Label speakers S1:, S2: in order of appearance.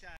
S1: shot.